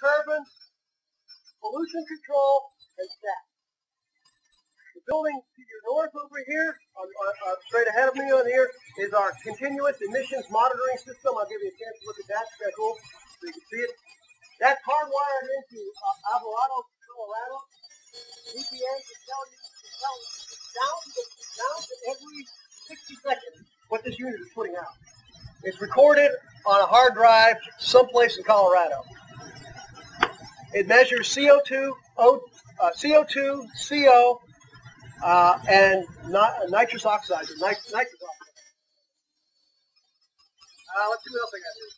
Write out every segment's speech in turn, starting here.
turbine, pollution control, and staff. The building to your north over here, on, on, on straight ahead of me on here, is our continuous emissions monitoring system. I'll give you a chance to look at that schedule so you can see it. That's hardwired into uh, Alvarado, Colorado. EPA can tell you, can tell you down to, down to every 60 seconds what this unit is putting out. It's recorded on a hard drive someplace in Colorado. It measures CO2, O, uh, CO2, CO, uh, and not, uh, nitrous oxide, nit- nitrous oxide. Uh, let's see what else I got here.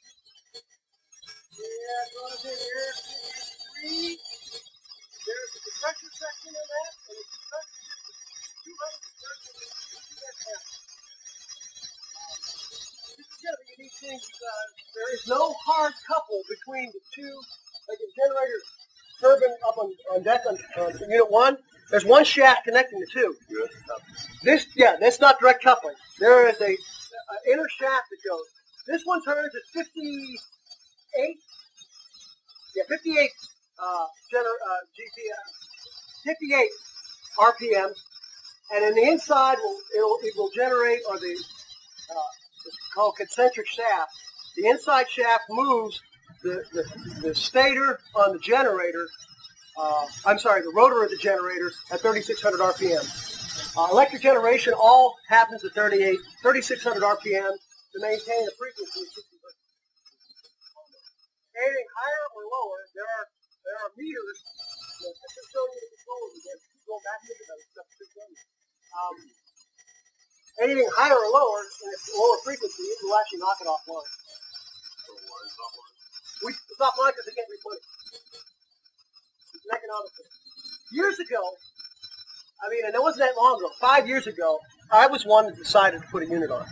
Yeah, go on in. Three. There's section in that, and the compressor system. 230 This is going to be there is no hard couple between the two, like a generator turbine up on, on deck on, on unit one. There's one shaft connecting the two. This, yeah, that's not direct coupling. There is a, a inner shaft that goes. This one turns at 58, yeah, 58 uh, gener, uh, GPM, 58 RPMs, and in the inside will it'll, it will generate, or the uh, it's called concentric shaft. The inside shaft moves the, the, the stator on the generator, uh, I'm sorry, the rotor of the generator at 3,600 RPM. Uh, electric generation all happens at 38, 3,600 RPM to maintain a frequency of 60 hertz. Anything higher or lower, there are there are meters. You know, just showing you the controls again. Going back into that stuff. going. Um, anything higher or lower in a lower frequency, it will actually knock it offline. We it's offline because it can't replenish. It's an economic thing. Years ago, I mean, and it wasn't that long ago, five years ago, I was one that decided to put a unit on.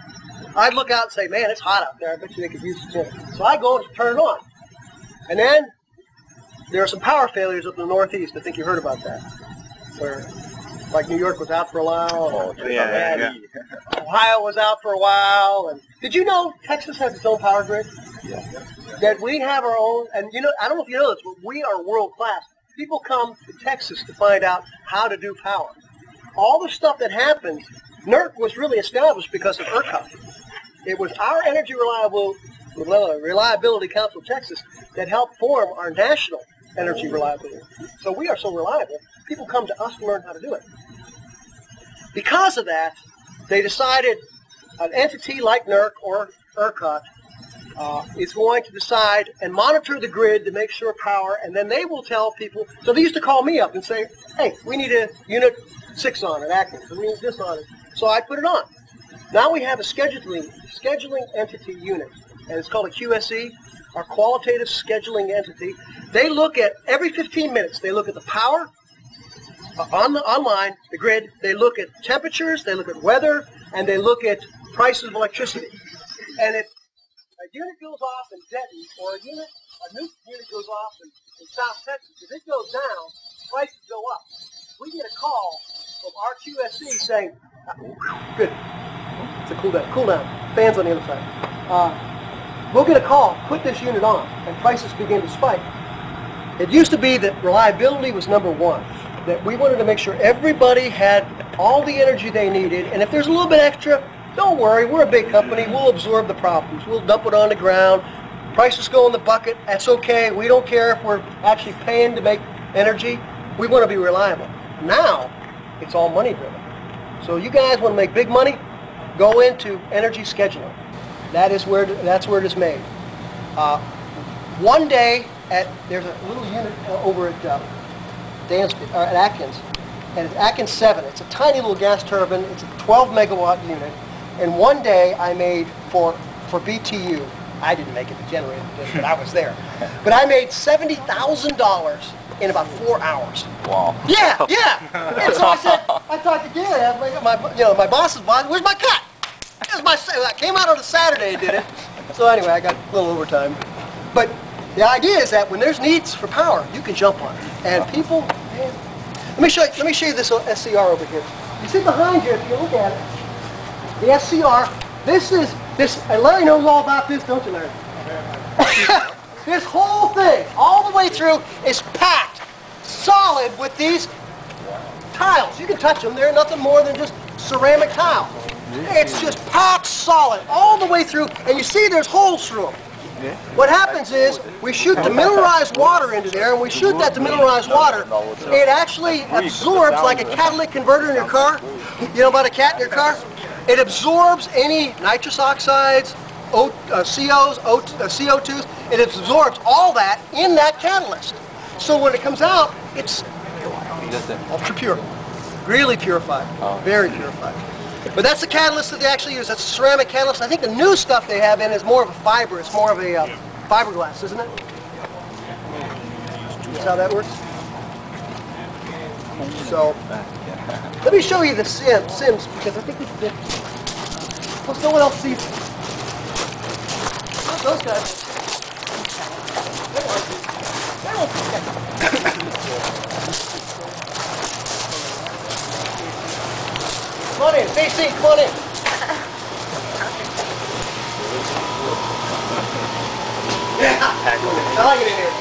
I'd look out and say, man, it's hot out there. I bet you they could use a unit. So I go and turn it on. And then there are some power failures up in the Northeast. I think you heard about that. Where, like New York was out for a while. Oh, and yeah, yeah, Ohio was out for a while. And did you know Texas has its own power grid? Yeah. That we have our own, and you know, I don't know if you know this, but we are world class. People come to Texas to find out how to do power. All the stuff that happens, NERC was really established because of ERCOT. It was our Energy Reliable, Reliability Council of Texas that helped form our national energy reliability. So we are so reliable, people come to us to learn how to do it. Because of that, they decided an entity like NERC or ERCOT uh, is going to decide and monitor the grid to make sure power, and then they will tell people. So they used to call me up and say, "Hey, we need a unit six on at Atkins, and we need this on it." So I put it on. Now we have a scheduling scheduling entity unit, and it's called a QSE, our qualitative scheduling entity. They look at every 15 minutes. They look at the power uh, on the online, the grid. They look at temperatures. They look at weather, and they look at prices of electricity. And if a unit goes off in Denton, or a unit, a new unit goes off in, in South Texas, if it goes down, prices go up. We get a call from our QSE saying, uh, good, it's a cool down, cool down, fans on the other side. Uh, we'll get a call, put this unit on, and prices begin to spike. It used to be that reliability was number one, that we wanted to make sure everybody had all the energy they needed, and if there's a little bit extra, don't worry, we're a big company. We'll absorb the problems. We'll dump it on the ground. Prices go in the bucket. That's okay. We don't care if we're actually paying to make energy. We want to be reliable. Now, it's all money driven. So you guys want to make big money? Go into energy scheduling. That is where that's where it is made. Uh, one day at there's a little unit uh, over at uh, Dan's, uh, at Atkins, and it's Atkins 7. It's a tiny little gas turbine. It's a 12 megawatt unit. And one day I made for, for BTU, I didn't make it, the generator did, but I was there. But I made $70,000 in about four hours. Wow. Yeah, yeah. And so I said, I talked to Gary, I was like, my, you know, my boss's boss, where's my cut? This my, I came out on a Saturday did it. So anyway, I got a little overtime. But the idea is that when there's needs for power, you can jump on it. And people, man, let me show you, let me show you this SCR over here. You see behind you, if you look at it, the SCR. This is this. And Larry knows all about this, don't you, Larry? this whole thing, all the way through is packed, solid with these tiles. You can touch them. They're nothing more than just ceramic tile. It's just packed solid all the way through, and you see there's holes through them. What happens is we shoot demineralized water into there, and we shoot that demineralized water. It actually absorbs like a catalytic converter in your car. You know about a cat in your car? It absorbs any nitrous oxides, o, uh, COs, o, uh, CO2s. It absorbs all that in that catalyst. So when it comes out, it's ultra pure, really purified, very purified. But that's the catalyst that they actually use. That's a ceramic catalyst. I think the new stuff they have in is more of a fiber. It's more of a uh, fiberglass, isn't it? That's how that works. So, let me show you the sim, CEMS because I think is it. Plus, no one else sees. Those guys. They won't see- they won't see it. Come on in, face in, come on in. Yeah, I like it in here.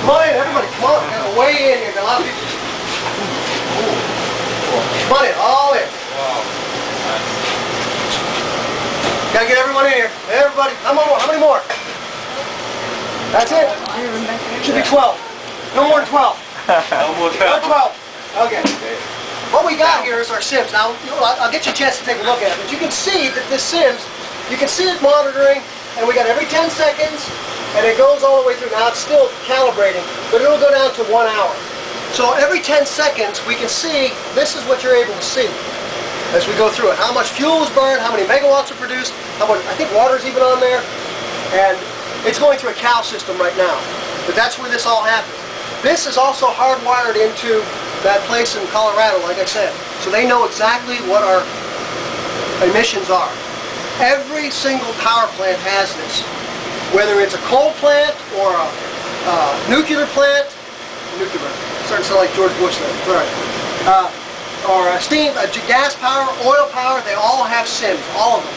Come on in, everybody, come on. Gotta weigh in here, got a lot of people. Come on in, all in. Gotta get everyone in here. Everybody, how many more? How many more? That's it. Should be 12. No more than 12. No 12. Okay. We got here is our CEMS. Now, I'll get you a chance to take a look at it, but you can see that this CEMS, you can see it monitoring, and we got every 10 seconds, and it goes all the way through. Now, it's still calibrating, but it'll go down to one hour. So every 10 seconds, we can see, this is what you're able to see as we go through it. How much fuel is burned, how many megawatts are produced, how much, I think water's even on there, and it's going through a cow system right now. But that's where this all happens. This is also hardwired into that place in Colorado, like I said. So they know exactly what our emissions are. Every single power plant has this. Whether it's a coal plant or a nuclear plant, nuclear, starting to sound like George Bush there, sorry. Uh, or a steam, a gas power, oil power, they all have CEMS, all of them.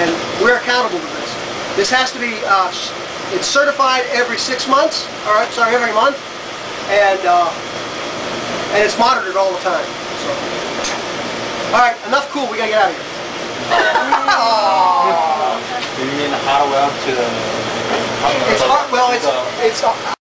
And we're accountable to this. This has to be, uh, it's certified every six months, or sorry, every month, and uh, and it's monitored all the time. So. All right, enough cool. We gotta get out of here. You mean hardware to the... It's hard. Well, it's it's.